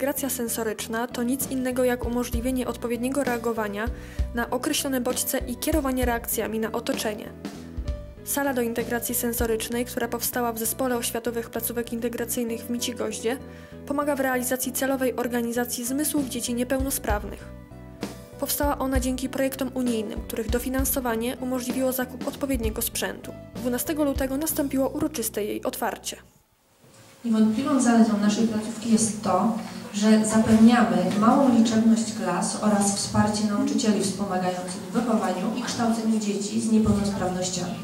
integracja sensoryczna to nic innego jak umożliwienie odpowiedniego reagowania na określone bodźce i kierowanie reakcjami na otoczenie. Sala do integracji sensorycznej, która powstała w Zespole Oświatowych Placówek Integracyjnych w Micigoździe, pomaga w realizacji celowej organizacji zmysłów dzieci niepełnosprawnych. Powstała ona dzięki projektom unijnym, których dofinansowanie umożliwiło zakup odpowiedniego sprzętu. 12 lutego nastąpiło uroczyste jej otwarcie. Niewątpliwą zaletą naszej placówki jest to, że zapewniamy małą liczebność klas oraz wsparcie nauczycieli wspomagających w wychowaniu i kształceniu dzieci z niepełnosprawnościami.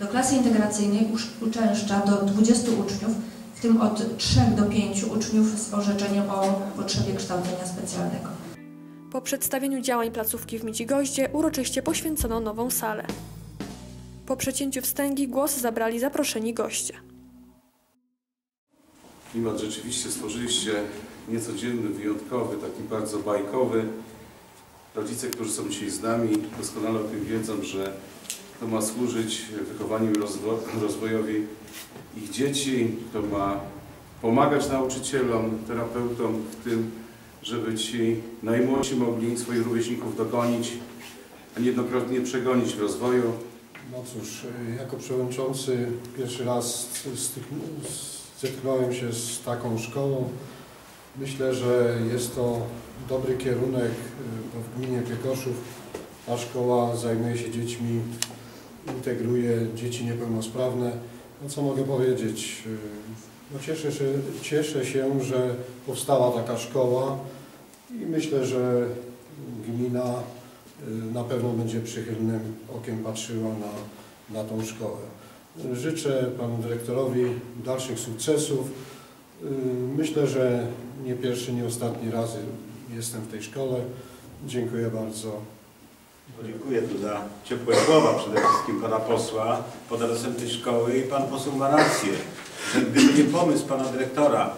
Do klasy integracyjnej uczęszcza do 20 uczniów, w tym od 3 do 5 uczniów z orzeczeniem o potrzebie kształcenia specjalnego. Po przedstawieniu działań placówki w Micigoździe uroczyście poświęcono nową salę. Po przecięciu wstęgi głos zabrali zaproszeni goście. Klimat rzeczywiście stworzyliście niecodzienny, wyjątkowy, taki bardzo bajkowy. Rodzice, którzy są dzisiaj z nami, doskonale o tym wiedzą, że to ma służyć wychowaniu i rozwo- rozwojowi ich dzieci, to ma pomagać nauczycielom, terapeutom w tym, żeby ci najmłodsi mogli swoich rówieśników dogonić, a niejednokrotnie przegonić w rozwoju. No cóż, jako przewodniczący pierwszy raz zetknąłem się z taką szkołą. Myślę, że jest to dobry kierunek, bo w gminie Piekoszów ta szkoła zajmuje się dziećmi, integruje dzieci niepełnosprawne. No co mogę powiedzieć? No cieszę, się, cieszę się, że powstała taka szkoła i myślę, że gmina y, na pewno będzie przychylnym okiem patrzyła na, na tą szkołę. Życzę panu dyrektorowi dalszych sukcesów. Y, Myślę, że nie pierwszy, nie ostatni raz jestem w tej szkole. Dziękuję bardzo. Dziękuję tu za ciepłe słowa przede wszystkim pana posła pod adresem tej szkoły i pan poseł ma rację, że gdyby nie pomysł pana dyrektora,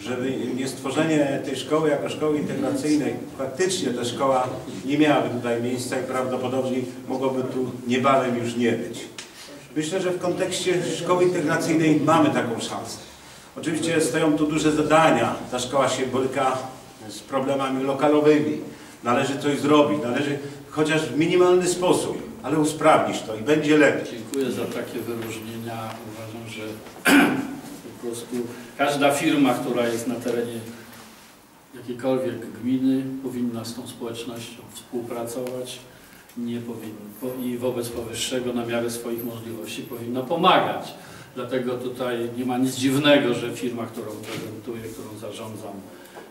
żeby nie stworzenie tej szkoły jako szkoły integracyjnej, faktycznie ta szkoła nie miałaby tutaj miejsca i prawdopodobnie mogłoby tu niebawem już nie być. Myślę, że w kontekście szkoły integracyjnej mamy taką szansę. Oczywiście stoją tu duże zadania. Ta szkoła się boryka z problemami lokalowymi. Należy coś zrobić, należy chociaż w minimalny sposób, ale usprawnić to i będzie lepiej. Dziękuję za takie wyróżnienia. Uważam, że po prostu każda firma, która jest na terenie jakiejkolwiek gminy, powinna z tą społecznością współpracować nie powinna, po- i wobec powyższego na miarę swoich możliwości powinna pomagać. Dlatego tutaj nie ma nic dziwnego, że firma, którą prezentuję, którą zarządzam,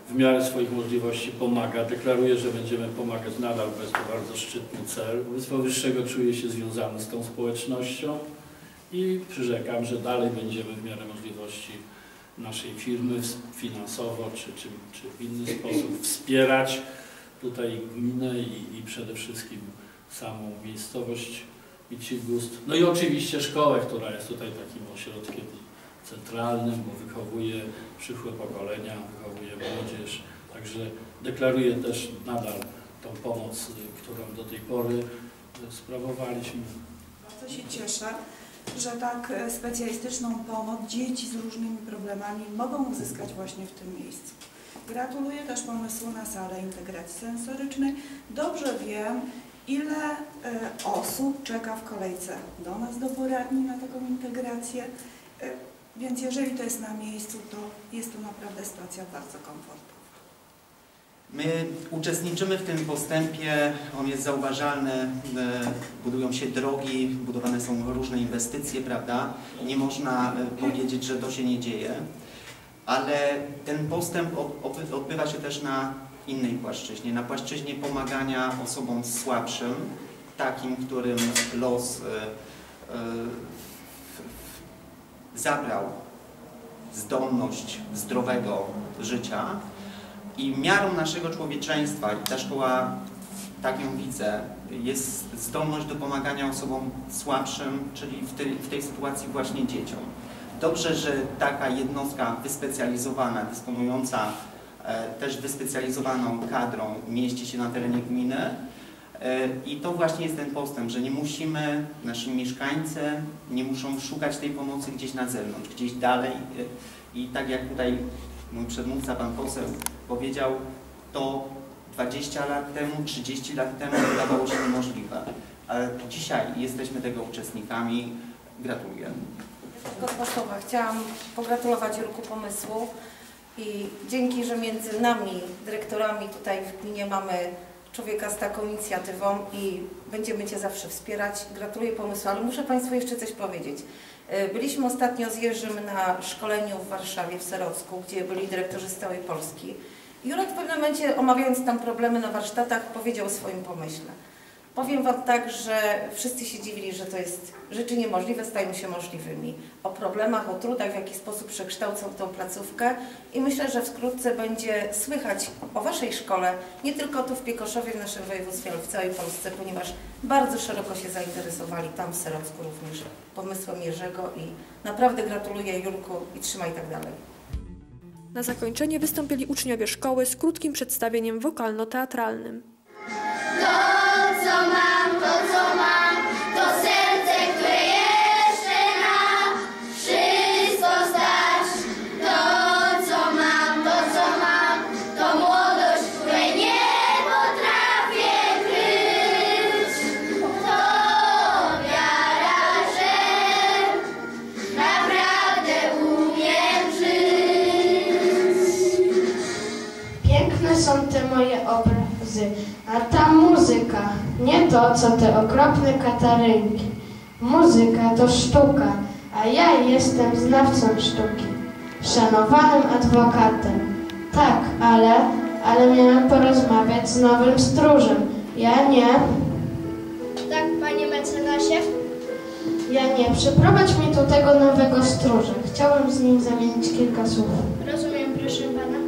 w miarę swoich możliwości pomaga. Deklaruję, że będziemy pomagać nadal, bo jest to bardzo szczytny cel. Wobec powyższego czuję się związany z tą społecznością i przyrzekam, że dalej będziemy w miarę możliwości naszej firmy finansowo czy, czy, czy w inny sposób wspierać tutaj gminę i, i przede wszystkim samą miejscowość Micigust. No i oczywiście szkołę, która jest tutaj takim ośrodkiem centralnym, bo wychowuje przyszłe pokolenia, wychowuje młodzież. Także deklaruję też nadal tą pomoc, y, którą do tej pory y, sprawowaliśmy. Bardzo się cieszę, że tak e, specjalistyczną pomoc dzieci z różnymi problemami mogą uzyskać właśnie w tym miejscu. Gratuluję też pomysłu na salę integracji sensorycznej. Dobrze wiem, ile e, osób czeka w kolejce do nas do poradni na taką integrację. E, Więc jeżeli to jest na miejscu, to jest to naprawdę sytuacja bardzo komfortowa. My uczestniczymy w tym postępie, on jest zauważalny, e, budują się drogi, budowane są różne inwestycje, prawda? Nie można powiedzieć, że to się nie dzieje, ale ten postęp odbywa się też na innej płaszczyźnie, na płaszczyźnie pomagania osobom słabszym, takim, którym los e, e, zabrał zdolność zdrowego życia, i miarą naszego człowieczeństwa, i ta szkoła, tak ją widzę, jest zdolność do pomagania osobom słabszym, czyli w tej, w tej sytuacji właśnie dzieciom. Dobrze, że taka jednostka wyspecjalizowana, dysponująca też wyspecjalizowaną kadrą mieści się na terenie gminy. E, I to właśnie jest ten postęp, że nie musimy, nasi mieszkańcy nie muszą szukać tej pomocy gdzieś na zewnątrz, gdzieś dalej. E, I tak jak tutaj mój przedmówca, pan poseł, powiedział, to 20 lat temu, 30 lat temu wydawało się niemożliwe. Ale dzisiaj jesteśmy tego uczestnikami. Gratuluję. Tylko dwa słowa. Chciałam pogratulować Jurku pomysłu i dzięki, że między nami, dyrektorami tutaj w gminie mamy człowieka z taką inicjatywą i będziemy Cię zawsze wspierać. Gratuluję pomysłu, ale muszę Państwu jeszcze coś powiedzieć. Y, Byliśmy ostatnio z Jerzym na szkoleniu w Warszawie, w Serocku, gdzie byli dyrektorzy z całej Polski. Jurek w pewnym momencie, omawiając tam problemy na warsztatach, powiedział o swoim pomyśle. Powiem Wam tak, że wszyscy się dziwili, że to jest rzeczy niemożliwe, stają się możliwymi. O problemach, o trudach, w jaki sposób przekształcą tą placówkę i myślę, że wkrótce będzie słychać o Waszej szkole, nie tylko tu w Piekoszowie, w naszym województwie, ale w całej Polsce, ponieważ bardzo szeroko się zainteresowali tam w Serocku również pomysłem Jerzego i naprawdę gratuluję Jurku i trzymaj tak dalej. Na zakończenie wystąpili uczniowie szkoły z krótkim przedstawieniem wokalno-teatralnym. Piękne są te moje obrazy, a ta nie to co te okropne katarynki. Muzyka to sztuka, a ja jestem znawcą sztuki, szanowanym adwokatem. Tak, ale, ale miałem porozmawiać z nowym stróżem. Ja nie, Tak, panie mecenasie? ja nie. Przyprowadź mi tu tego nowego stróża. Chciałem z nim zamienić kilka słów. Rozumiem, proszę pana.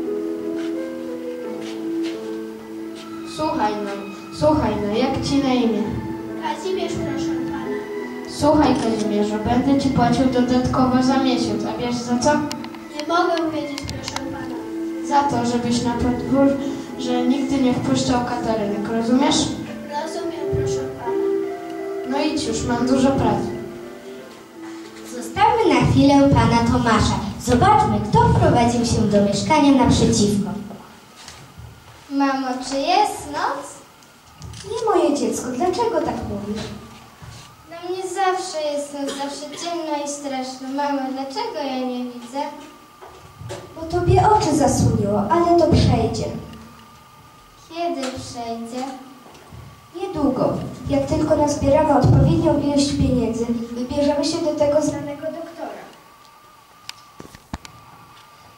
Słuchaj no, słuchaj no, jak ci na imię? Kazimierz, proszę pana. Słuchaj Kazimierzu, będę ci płacił dodatkowo za miesiąc, a wiesz za co? Nie mogę wiedzieć, proszę pana. Za to, żebyś na podwórze nigdy nie wpuszczał Katarynek, rozumiesz? Rozumiem, proszę pana. No idź już, mam dużo pracy. Zostawmy na chwilę pana Tomasza. Zobaczmy, kto wprowadził się do mieszkania naprzeciwko. Mamo, czy jest noc? Nie moje dziecko, dlaczego tak mówisz? Dla mnie zawsze jest noc, zawsze ciemno i straszno. Mamo, dlaczego ja nie widzę? Bo tobie oczy zasłoniło, ale to przejdzie. Kiedy przejdzie? Niedługo. Jak tylko nazbieramy odpowiednią ilość pieniędzy, wybierzemy się do tego znanego doktora.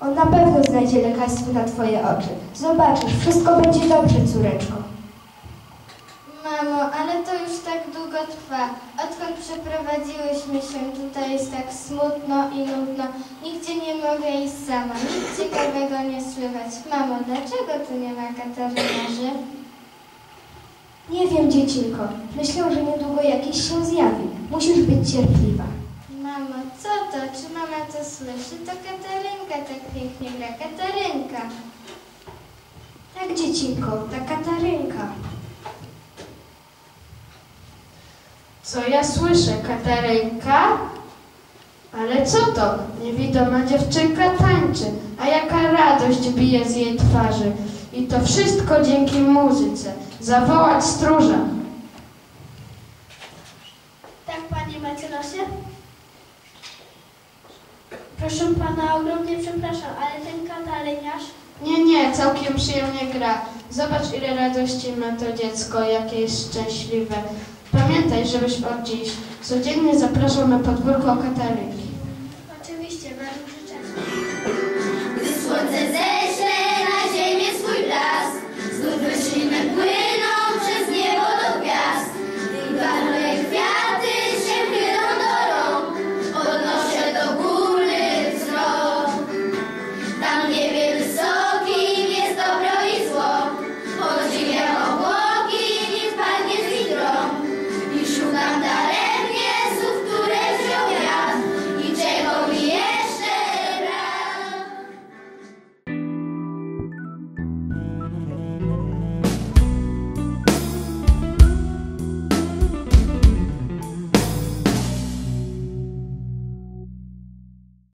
On na pewno znajdzie lekarstwo na twoje oczy. Zobaczysz, wszystko będzie dobrze, córeczko. Mamo, ale to już tak długo trwa. Odkąd przeprowadziłyśmy się, tutaj jest tak smutno i nudno. Nigdzie nie mogę iść sama. Nic ciekawego nie słychać. Mamo, dlaczego tu nie ma katarynarzy? Nie wiem, dziecinko. Myślę, że niedługo jakiś się zjawi. Musisz być cierpliwa. Mamo, co to? Czy mama to słyszy? To Katarynka tak pięknie gra. Katarynka. Tak, dziecinko, ta Katarynka. Co ja słyszę, Katarynka? Ale co to? Niewidoma dziewczynka tańczy, a jaka radość bije z jej twarzy. I to wszystko dzięki muzyce. Zawołać stróża. Tak, panie mecenasie? Proszę pana, ogromnie przepraszam, ale ten kataryniarz... Nie, nie, całkiem przyjemnie gra. Zobacz, ile radości ma to dziecko, jakie jest szczęśliwe. Pamiętaj, żebyś od dziś codziennie zapraszał na podwórko Katarynki.